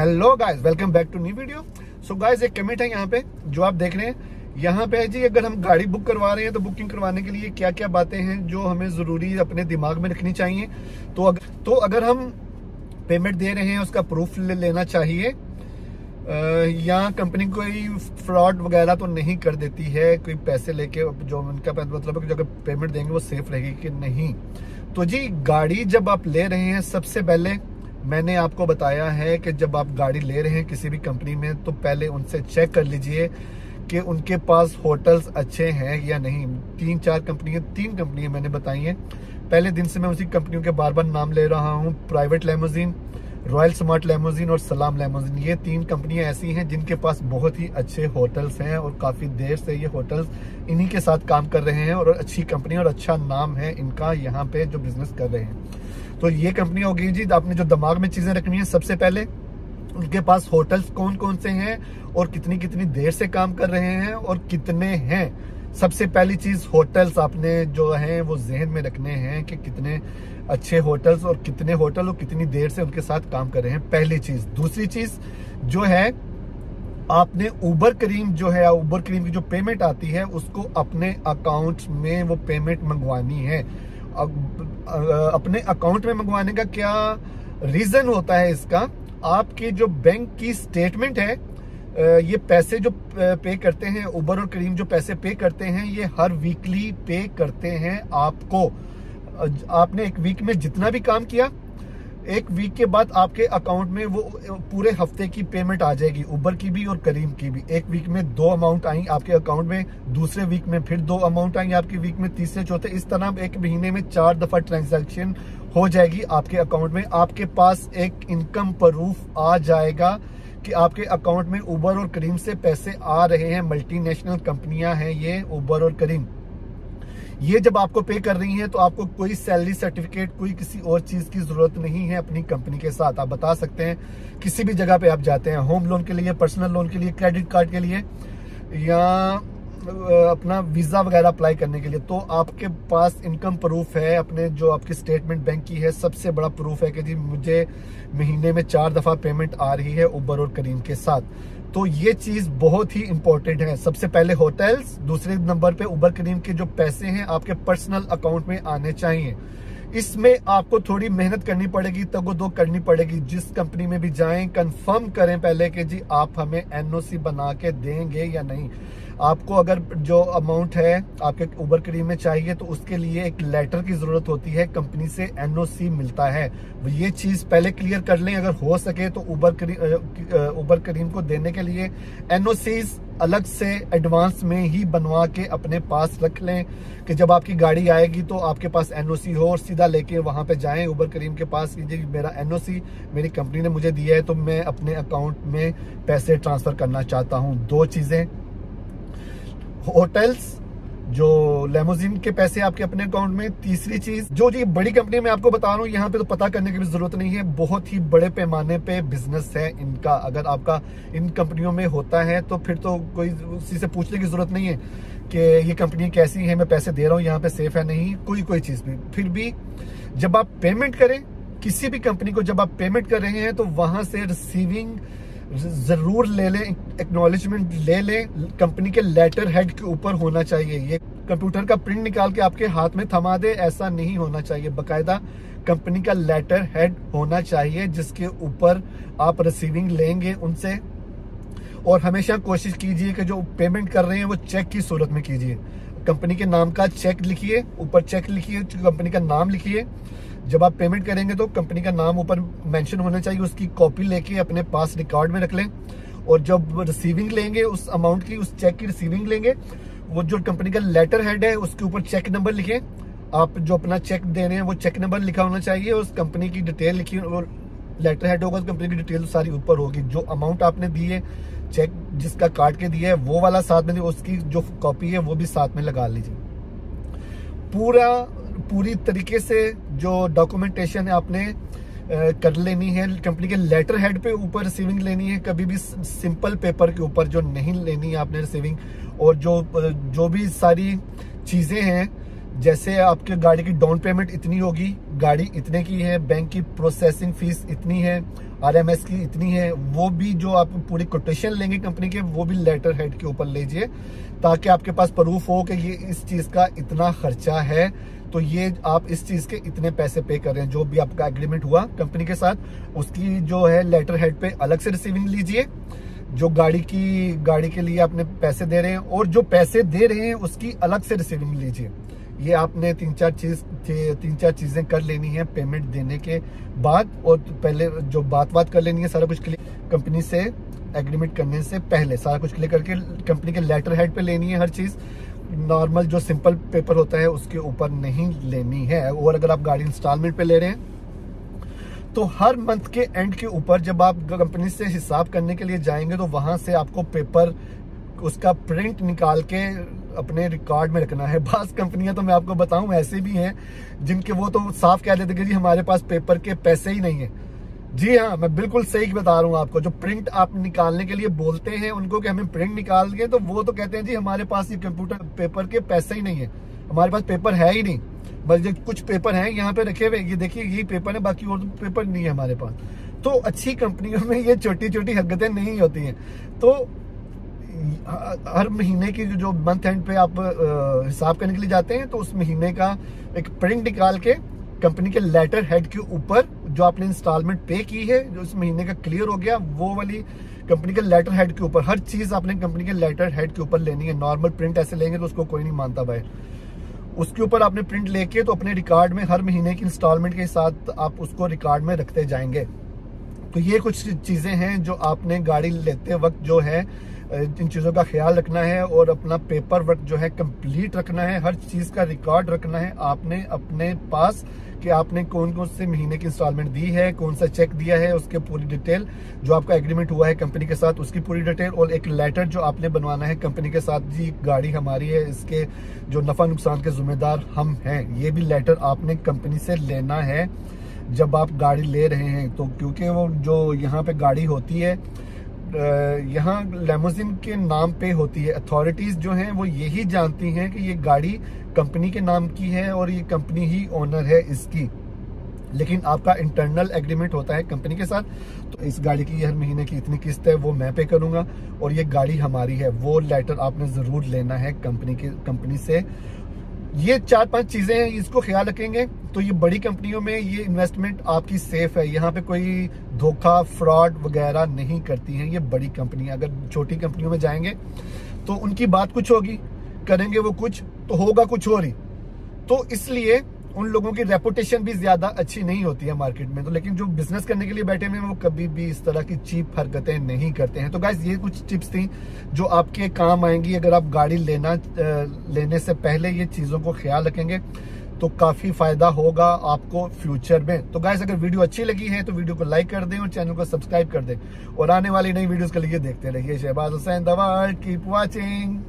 Hello guys welcome back to new video so guys एक comment है यहाँ पे, जो आप देख रहे हैं। यहाँ पे जी, अगर हम गाड़ी बुक करवा रहे हैं तो बुकिंग करवाने के लिए क्या क्या बातें हैं जो हमें ज़रूरी अपने दिमाग में रखनी चाहिए। तो अगर तो अगर हम पेमेंट दे रहे हैं, उसका प्रूफ ले, लेना चाहिए या कंपनी कोई फ्रॉड वगैरह तो नहीं कर देती है, कोई पैसे लेके, जो उनका मतलब है जो पेमेंट देंगे, वो सेफ़ रहेगी कि नहीं। तो जी, गाड़ी जब आप ले रहे हैं, सबसे पहले मैंने आपको बताया है कि जब आप गाड़ी ले रहे हैं किसी भी कंपनी में तो पहले उनसे चेक कर लीजिए कि उनके पास होटल्स अच्छे हैं या नहीं। तीन, चार कंपनियाँ, तीन कंपनियाँ मैंने बताई हैं। पहले दिन से मैं उसी कंपनियों के बार बार नाम ले रहा हूँ। Private limousine royal smart limousine और सलाम लेमोजिन ये तीन कंपनियाँ ऐसी हैं जिनके पास बहुत ही अच्छे होटल्स हैं और काफ़ी देर से ये होटल्स इन्हीं के साथ काम कर रहे हैं और अच्छी कंपनी और अच्छा नाम है इनका यहाँ पे जो बिज़नेस कर रहे हैं। तो ये कंपनी होगी जी, आपने जो दिमाग में चीज़ें रखनी है, सबसे पहले उनके पास होटल्स कौन कौन से हैं और कितनी कितनी देर से काम कर रहे हैं और कितने हैं? सबसे पहली चीज़ होटल्स आपने जो है, वो जहन में रखने हैं कि कितने अच्छे होटल्स और कितने होटल और कितनी देर से उनके साथ काम कर रहे हैं, पहली चीज़। दूसरी चीज़ जो है, आपने उबर करीम जो है उबर करीम की जो पेमेंट आती है, उसको अपने अकाउंट में वो पेमेंट मंगवानी है। अपने अकाउंट में मंगवाने का क्या रीजन होता है इसका? आपके जो बैंक की स्टेटमेंट है ये पैसे जो पे करते हैं उबर और करीम जो पैसे पे करते हैं, ये हर वीकली पे करते हैं आपको। आपने एक वीक में जितना भी काम किया एक वीक के बाद आपके अकाउंट में वो पूरे हफ़्ते की पेमेंट आ जाएगी उबर की भी और करीम की भी। एक वीक में दो अमाउंट आई आपके अकाउंट में, दूसरे वीक में फिर दो अमाउंट आई आपके वीक में, तीसरे, चौथे, इस तरह एक महीने में चार दफ़ा ट्रांजेक्शन हो जाएगी आपके अकाउंट में। आपके पास एक इनकम प्रूफ आ जाएगा कि आपके अकाउंट में उबर और करीम से पैसे आ रहे हैं। मल्टीनेशनल कंपनियाँ हैं ये उबर और करीम ये जब आपको पे कर रही है तो आपको कोई सैलरी सर्टिफिकेट कोई किसी और चीज़ की ज़रूरत नहीं है अपनी कंपनी के साथ। आप बता सकते हैं, किसी भी जगह पे आप जाते हैं होम लोन के लिए पर्सनल लोन के लिए क्रेडिट कार्ड के लिए, या अपना वीज़ा वगैरह अप्लाई करने के लिए तो आपके पास इनकम प्रूफ है, अपने जो आपकी स्टेटमेंट बैंक की है, सबसे बड़ा प्रूफ है कि जी मुझे महीने में चार दफ़ा पेमेंट आ रही है उबर और करीम के साथ। तो ये चीज़ बहुत ही इंपॉर्टेंट है। सबसे पहले होटल्स दूसरे नंबर पे उबर करीम के जो पैसे हैं, आपके पर्सनल अकाउंट में आने चाहिए। इसमें आपको थोड़ी मेहनत करनी पड़ेगी तगो दो करनी पड़ेगी। जिस कंपनी में भी जाएँ कंफर्म करें पहले कि जी, आप हमें एनओसी बना के देंगे या नहीं। आपको अगर जो अमाउंट है आपके उबर करीम में चाहिए तो उसके लिए एक लेटर की ज़रूरत होती है कंपनी से एनओसी मिलता है। ये चीज़ पहले क्लियर कर लें, अगर हो सके तो उबर करीम उबर करीम को देने के लिए एनओसी अलग से एडवांस में ही बनवा के अपने पास रख लें कि जब आपकी गाड़ी आएगी तो आपके पास एनओसी हो और सीधा लेके वहाँ पे जाएँ। उबर करीम के पास कीजिए मेरा एनओसी मेरी कंपनी ने मुझे दिया है तो मैं अपने अकाउंट में पैसे ट्रांसफ़र करना चाहता हूँ। दो चीज़ें होटल्स जो लेमोजिन के पैसे आपके अपने अकाउंट में, तीसरी चीज़, जो जी बड़ी कंपनी में आपको बता रहा हूँ, यहाँ पे तो पता करने की भी ज़रूरत नहीं है, बहुत ही बड़े पैमाने पे बिज़नेस है इनका। अगर आपका इन कंपनियों में होता है तो फिर तो कोई उसी से पूछने की ज़रूरत नहीं है कि ये कंपनी कैसी है, मैं पैसे दे रहा हूँ, यहाँ पे सेफ़ है, नहीं, कोई कोई चीज़ भी फिर भी जब आप पेमेंट करें, किसी भी कंपनी को जब आप पेमेंट कर रहे हैं तो वहाँ से रिसीविंग ज़रूर ले लें एक्नोलेजमेंट ले लें कंपनी के लेटर हेड के ऊपर होना चाहिए। ये कंप्यूटर का प्रिंट निकाल के आपके हाथ में थमा दे, ऐसा नहीं होना चाहिए। बकायदा कंपनी का लेटर हेड होना चाहिए, जिसके ऊपर आप रिसीविंग लेंगे उनसे। और हमेशा कोशिश कीजिए कि जो पेमेंट कर रहे हैं, वो चेक की सूरत में कीजिए। कंपनी के नाम का चेक लिखिए, ऊपर चेक लिखिए कंपनी का नाम लिखिए। जब आप पेमेंट करेंगे तो कंपनी का नाम ऊपर मेंशन होना चाहिए, उसकी कॉपी लेके अपने पास रिकॉर्ड में रख लें। और जब रिसीविंग लेंगे, उस अमाउंट की, उस चेक की रिसीविंग लेंगे, वो जो कंपनी का लेटर हेड है, उसके ऊपर चेक नंबर लिखे। आप जो अपना चेक दे रहे हैं, वो चेक नंबर लिखा होना चाहिए उस कंपनी की डिटेल लिखी, और लेटर हेड होगा, उस कंपनी की डिटेल सारी ऊपर होगी। जो अमाउंट आपने दी है चेक जिसका काट के दिया है, वो वाला साथ में उसकी जो कॉपी है, वो भी साथ में लगा लीजिए। पूरा पूरी तरीके से जो डॉक्यूमेंटेशन है आपने कर लेनी है। कंपनी के लेटर हेड पे ऊपर रिसीविंग लेनी है। कभी भी सिंपल पेपर के ऊपर जो नहीं लेनी है आपने रिसीविंग और जो जो भी सारी चीज़ें हैं, जैसे आपके गाड़ी की डाउन पेमेंट इतनी होगी, गाड़ी इतने की है बैंक की प्रोसेसिंग फ़ीस इतनी है आरएमएस की इतनी है, वो भी जो आप पूरी कोटेशन लेंगे कंपनी के, वो भी लेटर हेड के ऊपर लीजिए, ताकि आपके पास प्रूफ हो कि ये इस चीज़ का इतना खर्चा है। तो ये आप इस चीज़ के इतने पैसे पे कर रहे हैं, जो भी आपका एग्रीमेंट हुआ कंपनी के साथ, उसकी जो है लेटर हेड पे अलग से रिसीविंग लीजिए, जो गाड़ी की, गाड़ी के लिए आपने पैसे दे रहे हैं, और जो पैसे दे रहे हैं, उसकी अलग से रिसीविंग लीजिए। ये आपने तीन चार चीज़ तीन चार चीज़ें कर लेनी है पेमेंट देने के बाद, और पहले जो बात बात कर लेनी है, सारा कुछ क्लियर कंपनी से एग्रीमेंट करने से पहले, सारा कुछ क्लियर करके कंपनी के लेटर हेड पे लेनी है हर चीज़। नॉर्मल जो सिंपल पेपर होता है, उसके ऊपर नहीं लेनी है। और अगर आप गाड़ी इंस्टॉलमेंट पे ले रहे हैं तो हर मंथ के एंड के ऊपर जब आप कंपनी से हिसाब करने के लिए जाएँगे तो वहाँ से आपको पेपर उसका प्रिंट निकाल के अपने रिकॉर्ड में रखना है। बास कंपनियाँ तो मैं आपको बताऊँ, ऐसे भी हैं, जिनके वो तो साफ़ कह देते कि जी हमारे पास पेपर के पैसे ही नहीं है। जी हाँ मैं बिल्कुल सही बता रहा हूँ आपको। जो प्रिंट आप निकालने के लिए बोलते हैं, उनको कि हमें प्रिंट निकाल के तो वो तो कहते हैं, जी, हमारे पास ये कंप्यूटर पेपर के पैसे ही नहीं है। हमारे पास पेपर है ही नहीं। जो कुछ पेपर हैं यहाँ पे रखे हुए। ये देखिए, यही पेपर है, बाकी और तो पेपर नहीं है हमारे पास। तो अच्छी कंपनियों में ये छोटी छोटी हरकतें नहीं होती हैं। तो हर महीने की जो मंथ एंड पे आप हिसाब करने के लिए जाते हैं तो उस महीने का एक प्रिंट निकाल के कंपनी के लेटर हेड के ऊपर जो आपने इंस्टॉलमेंट पे की है, जो इस महीने का क्लियर हो गया, वो वाली कंपनी के लेटर हेड के ऊपर, हर चीज़ आपने कंपनी के लेटर हेड के ऊपर लेनी है। नॉर्मल प्रिंट ऐसे लेंगे तो उसको कोई नहीं मानता भाई। उसके ऊपर आपने प्रिंट लेके तो अपने रिकॉर्ड में हर महीने की इंस्टॉलमेंट के साथ आप उसको रिकॉर्ड में रखते जाएँगे। तो ये कुछ चीज़ें हैं जो आपने गाड़ी लेते वक्त जो है इन चीज़ों का ख्याल रखना है और अपना पेपर वर्क जो है कंप्लीट रखना है। हर चीज़ का रिकॉर्ड रखना है। आपने अपने पास कि आपने कौन कौन से महीने की इंस्टॉलमेंट दी है, कौन सा चेक दिया है, उसके पूरी डिटेल जो आपका एग्रीमेंट हुआ है कंपनी के साथ, उसकी पूरी डिटेल और एक लेटर जो आपने बनवाना है कंपनी के साथ, जी, गाड़ी हमारी है, इसके जो नफा नुकसान के जिम्मेदार हम हैं। ये भी लेटर आपने कंपनी से लेना है। जब आप गाड़ी ले रहे हैं तो क्योंकि वो जो यहाँ पे गाड़ी होती है यहाँ लेमोजिन के नाम पे होती है। अथॉरिटीज जो हैं, वो यही जानती हैं कि ये गाड़ी कंपनी के नाम की है और ये कंपनी ही ओनर है इसकी। लेकिन आपका इंटरनल एग्रीमेंट होता है कंपनी के साथ तो इस गाड़ी की हर महीने की इतनी किस्त है, वो मैं पे करूँगा और ये गाड़ी हमारी है। वो लेटर आपने ज़रूर लेना है कंपनी की कंपनी से। ये चार पाँच चीज़ें हैं इसको ख्याल रखेंगे। तो ये बड़ी कंपनियों में ये इन्वेस्टमेंट आपकी सेफ़ है। यहाँ पे कोई धोखा फ्रॉड वगैरह नहीं करती हैं ये बड़ी कंपनी। अगर छोटी कंपनियों में जाएँगे तो उनकी बात कुछ होगी। करेंगे वो कुछ तो होगा कुछ और ही। तो इसलिए उन लोगों की रेपुटेशन भी ज़्यादा अच्छी नहीं होती है मार्केट में तो लेकिन जो बिज़नेस करने के लिए बैठे हुए हैं, वो कभी भी इस तरह की चीप हरकतें नहीं करते हैं। तो गाइज़ ये कुछ टिप्स थी जो आपके काम आएँगी। अगर आप गाड़ी लेना लेने से पहले ये चीज़ों को ख्याल रखेंगे तो काफ़ी फ़ायदा होगा आपको फ्यूचर में। तो गाइस अगर वीडियो अच्छी लगी है तो वीडियो को लाइक कर दें और चैनल को सब्सक्राइब कर दें। और आने वाली नई वीडियोस के लिए देखते रहिए। शहबाज हुसैन दवा कीप वॉचिंग